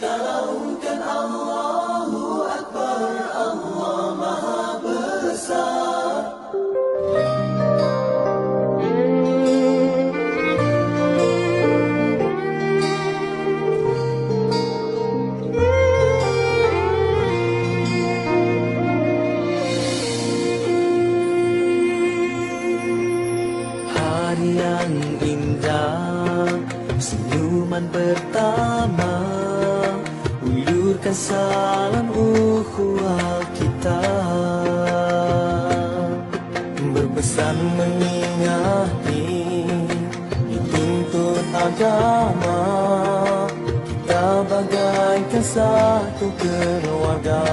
Terangkan Allahu Akbar, Allah Maha Besar. Hari yang indah, senyuman pertama. Haturkan salam ukhuwah kita. Berpesan mengingati Dituntut agama. Kita bagaikan satu keluarga.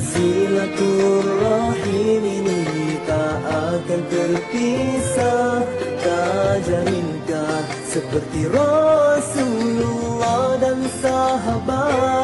Silaturahim ini tak akan terpisah. Tak jaminkan seperti Rasulullah dan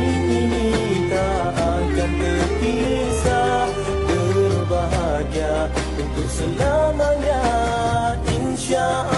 Susah